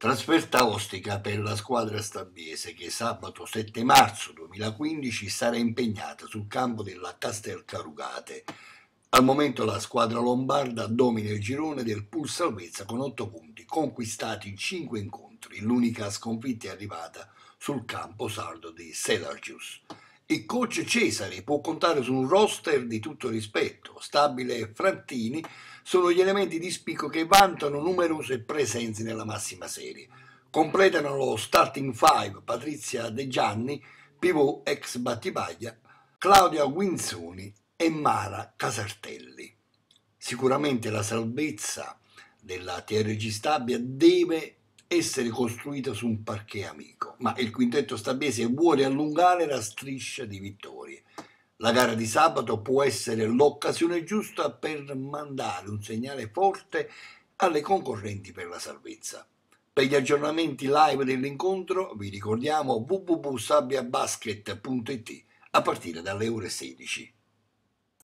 Trasferta ostica per la squadra stabiese che sabato 7 marzo 2015 sarà impegnata sul campo della Castelcarugate. Al momento la squadra lombarda domina il girone del Pool Salvezza con 8 punti, conquistati in 5 incontri. L'unica sconfitta è arrivata sul campo sardo di Selargius. Il coach Cesare può contare su un roster di tutto rispetto, stabile e Frantini sono gli elementi di spicco che vantano numerose presenze nella massima serie. Completano lo starting five Patrizia De Gianni, pivot ex Battipaglia, Claudia Guinzoni e Mara Casartelli. Sicuramente la salvezza della TRG Stabia deve essere costruita su un parquet amico, ma il quintetto stabese vuole allungare la striscia di vittorie. La gara di sabato può essere l'occasione giusta per mandare un segnale forte alle concorrenti per la salvezza. Per gli aggiornamenti live dell'incontro vi ricordiamo www.sabbiabasket.it a partire dalle ore 16.